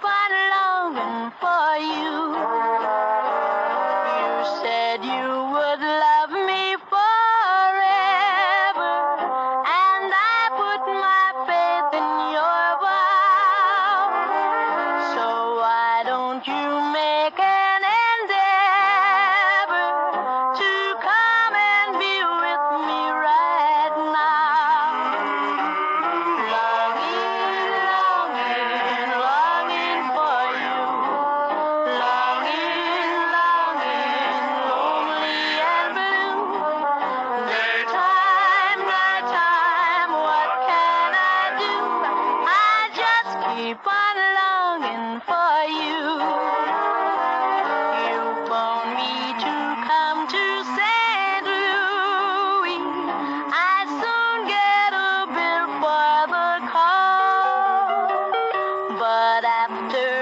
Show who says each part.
Speaker 1: but longing for you. You said you keep on longing for you. You want me to come to I soon get a bill for the but after.